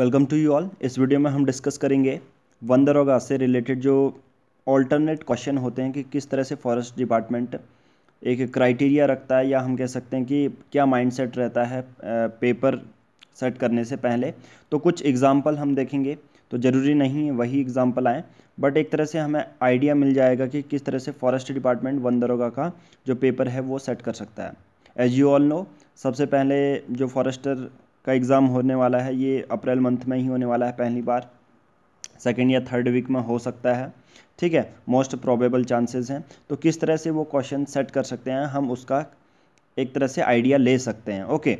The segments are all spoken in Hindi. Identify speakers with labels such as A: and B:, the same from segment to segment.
A: Welcome to you all. इस वीडियो में हम डिस्कस करेंगे वंदरोगा से रिलेटेड जो ऑल्टरनेट क्वेश्चन होते हैं कि किस तरह से फॉरेस्ट डिपार्टमेंट एक क्राइटेरिया रखता है या हम कह सकते हैं कि क्या माइंडसेट रहता है पेपर सेट करने से पहले। तो कुछ एग्जांपल हम देखेंगे। तो ज़रूरी नहीं है वही एग्जांपल आए बट एक तरह से हमें आइडिया मिल जाएगा कि किस तरह से फॉरेस्ट डिपार्टमेंट वन दरोगा का जो पेपर है वो सेट कर सकता है। एज यू ऑल नो सबसे पहले जो फॉरेस्टर का एग्ज़ाम होने वाला है, ये अप्रैल मंथ में ही होने वाला है पहली बार। सेकेंड या थर्ड वीक में हो सकता है। ठीक है, मोस्ट प्रोबेबल चांसेस हैं। तो किस तरह से वो क्वेश्चन सेट कर सकते हैं, हम उसका एक तरह से आइडिया ले सकते हैं। ओके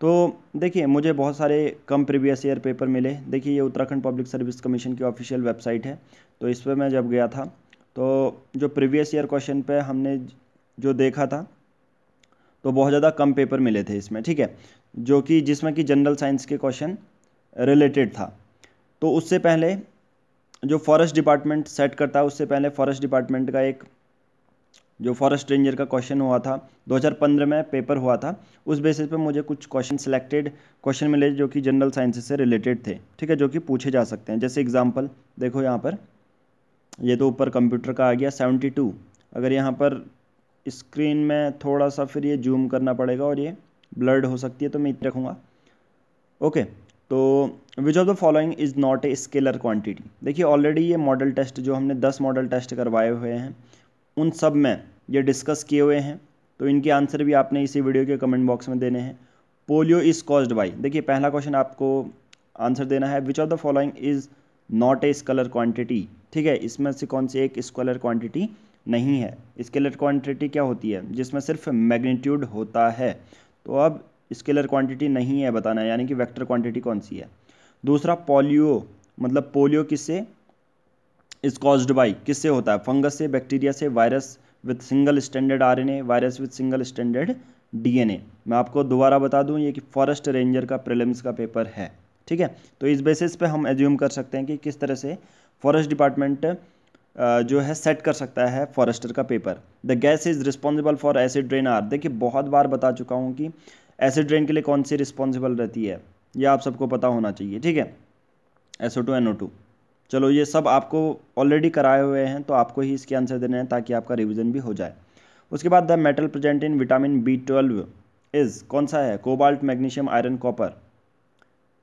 A: तो देखिए, मुझे बहुत सारे कम प्रीवियस ईयर पेपर मिले। देखिए, ये उत्तराखंड पब्लिक सर्विस कमीशन की ऑफिशियल वेबसाइट है। तो इस पर मैं जब गया था तो जो प्रीवियस ईयर क्वेश्चन पे हमने जो देखा था तो बहुत ज़्यादा कम पेपर मिले थे इसमें। ठीक है जो कि जिसमें कि जनरल साइंस के क्वेश्चन रिलेटेड था। तो उससे पहले जो फॉरेस्ट डिपार्टमेंट सेट करता है उससे पहले फॉरेस्ट डिपार्टमेंट का एक जो फॉरेस्ट रेंजर का क्वेश्चन हुआ था 2015 में पेपर हुआ था, उस बेसिस पे मुझे कुछ क्वेश्चन सिलेक्टेड क्वेश्चन मिले जो कि जनरल साइंस से रिलेटेड थे। ठीक है, जो कि पूछे जा सकते हैं। जैसे एग्जांपल देखो यहाँ पर, ये तो ऊपर कंप्यूटर का आ गया 72 अगर यहाँ पर स्क्रीन में थोड़ा सा फिर ये जूम करना पड़ेगा और ये ब्लड हो सकती है तो मैं इतना रखूँगा। ओके तो which of the following is not a scalar quantity देखिए ऑलरेडी ये मॉडल टेस्ट जो हमने दस मॉडल टेस्ट करवाए हुए हैं, उन सब में ये डिस्कस किए हुए हैं तो इनके आंसर भी आपने इसी वीडियो के कमेंट बॉक्स में देने हैं। पोलियो इज़ कॉज्ड बाई देखिए, पहला क्वेश्चन आपको आंसर देना है which of the following is not a scalar quantity ठीक है, इसमें से कौन सी एक स्कॉलर क्वांटिटी नहीं है? स्केलर क्वांटिटी क्या होती है? जिसमें सिर्फ़ मैग्नीट्यूड होता है। तो अब स्केलर क्वांटिटी नहीं है बताना, यानी कि वेक्टर क्वांटिटी कौन सी है? दूसरा, पोलियो मतलब पोलियो किससे? इज़ कॉज्ड बाई किससे होता है? फंगस से, बैक्टीरिया से, virus with single standard RNA virus with single standard DNA मैं आपको दोबारा बता दूँ, ये कि फॉरेस्ट रेंजर का प्रिलिम्स का पेपर है, ठीक है? तो इस बेसिस पे हम एज्यूम कर सकते हैं कि किस तरह से फॉरेस्ट डिपार्टमेंट जो है सेट कर सकता है फॉरेस्टर का paper the gas is responsible for acid drain are देखिए, बहुत बार बता चुका हूँ कि एसिड ड्रेन के लिए कौन सी रिस्पॉन्सिबल रहती है, यह आप सबको पता होना चाहिए, ठीक है? S two N O two चलो, ये सब आपको ऑलरेडी कराए हुए हैं तो आपको ही इसके आंसर देने हैं ताकि आपका रिविजन भी हो जाए. उसके बाद the metal present in vitamin B twelve is कौन सा है? Cobalt magnesium iron copper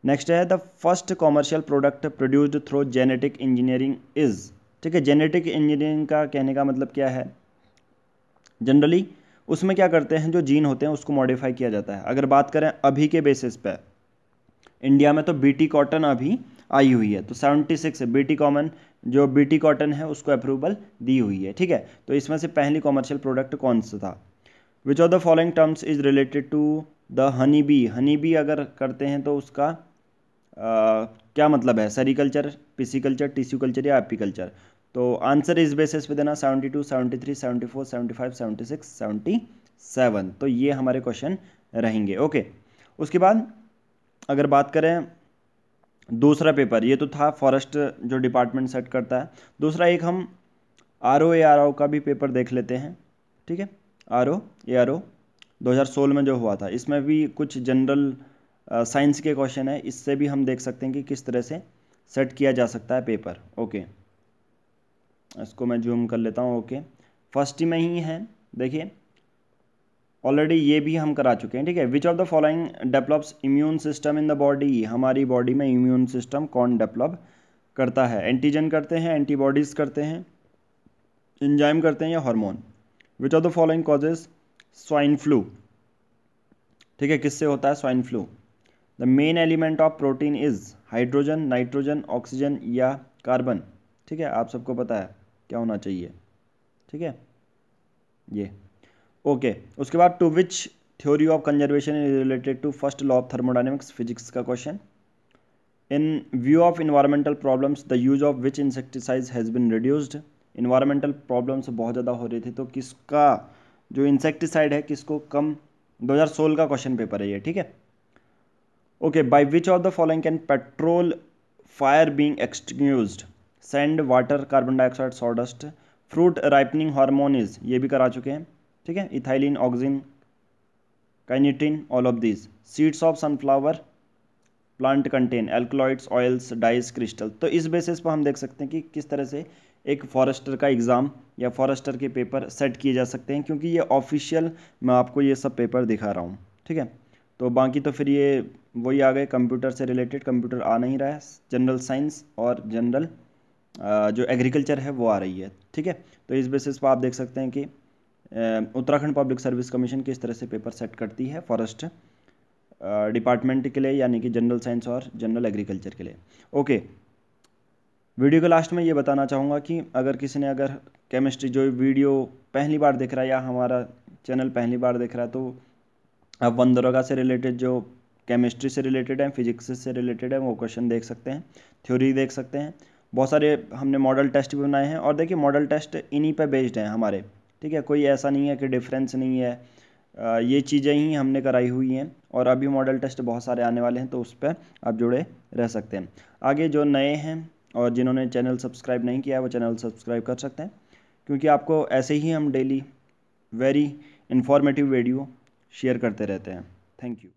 A: next है the first commercial product produced through genetic engineering is ठीक है जेनेटिक इंजीनियरिंग का कहने का मतलब क्या है? जनरली उसमें क्या करते हैं, जो जीन होते हैं, उसको मॉडिफाई किया जाता है। अगर बात करें अभी के बेसिस पे इंडिया में तो बीटी कॉटन अभी आई हुई है। तो 76 बीटी कॉमन जो बीटी कॉटन है, उसको अप्रूवल दी हुई है, ठीक है? तो इसमें से पहली कॉमर्शियल प्रोडक्ट कौन सा था? Which of the following terms is related to the honey bee honey bee अगर करते हैं तो उसका क्या मतलब है? सेरिकल्चर पिसिकल्चर टिश्यू कल्चर या एपीकल्चर तो आंसर इस बेसिस पे देना seventy two seventy three seventy four seventy five seventy six seventy seven तो ये हमारे क्वेश्चन रहेंगे ओके उसके बाद अगर बात करें, दूसरा पेपर ये तो था फॉरेस्ट जो डिपार्टमेंट सेट करता है। दूसरा एक हम R O A R O का भी पेपर देख लेते हैं, ठीक है? R O A R O दो हज़ार सोलह में जो हुआ था। इसमें भी कुछ जनरल साइंस के क्वेश्चन है, इससे भी हम देख सकते हैं कि किस तरह से सेट किया जा सकता है पेपर। ओके। इसको मैं जूम कर लेता हूँ, ओके। फ़र्स्ट में ही है, देखिए। ऑलरेडी ये भी हम करा चुके हैं, ठीक है। Which of the following develops immune system in the body हमारी बॉडी में इम्यून सिस्टम कौन डेवलप करता है? एंटीजन करते हैं एंटीबॉडीज़ करते हैं इंजाइम करते हैं या hormone which of the following causes swine flu ठीक है, किससे होता है? Swine flu the main element of protein is hydrogen nitrogen oxygen या कार्बन ठीक है? आप सबको पता है क्या होना चाहिए। ठीक है? ये। Okay okay. उसके बाद to which theory of conservation is related to first law of thermodynamics physics का question in view of environmental problems the use of which insecticides has been reduced environmental problems बहुत ज़्यादा हो रही थी तो किसका, जो इंसेक्टिसाइड है, किसको कम 2016 का क्वेश्चन पेपर है ये, ठीक है? Okay by which of the following can petrol fire being extinguished sand water carbon dioxide sawdust fruit ripening hormone is ये भी करा चुके हैं, ठीक है? Ethylene auxin kinetin all of this seeds of sunflower plant contain alkaloids oils dyes crystal तो इस बेसिस पर हम देख सकते हैं कि किस तरह से एक फॉरेस्टर का एग्ज़ाम या फॉरेस्टर के पेपर सेट किए जा सकते हैं, क्योंकि ये ऑफिशियल मैं आपको ये सब पेपर दिखा रहा हूँ, ठीक है? तो बाकी तो फिर ये वही आ गए कंप्यूटर से रिलेटेड, कंप्यूटर आ नहीं रहा है। जनरल साइंस और जनरल जो एग्रीकल्चर है वो आ रही है, ठीक है? तो इस बेसिस पर आप देख सकते हैं कि उत्तराखंड पब्लिक सर्विस कमीशन किस तरह से पेपर सेट करती है फॉरेस्ट डिपार्टमेंट के लिए, यानी कि जनरल साइंस और जनरल एग्रीकल्चर के लिए। ओके वीडियो के लास्ट में ये बताना चाहूँगा कि अगर किसी ने अगर केमिस्ट्री जो वीडियो पहली बार देख रहा है या हमारा चैनल पहली बार देख रहा है तो आप वन दरोगा से रिलेटेड जो केमिस्ट्री से रिलेटेड है फिजिक्स से रिलेटेड है, वो क्वेश्चन देख सकते हैं थ्योरी देख सकते हैं। बहुत सारे हमने मॉडल टेस्ट भी बनाए हैं और देखिए मॉडल टेस्ट इन्हीं पर बेस्ड हैं हमारे, ठीक है? कोई ऐसा नहीं है कि डिफरेंस नहीं है। ये चीज़ें ही हमने कराई हुई हैं और अभी मॉडल टेस्ट बहुत सारे आने वाले हैं तो उस पर आप जुड़े रह सकते हैं। आगे जो नए हैं और जिन्होंने चैनल सब्सक्राइब नहीं किया है, वो चैनल सब्सक्राइब कर सकते हैं, क्योंकि आपको ऐसे ही हम daily very informative video share करते रहते हैं। Thank you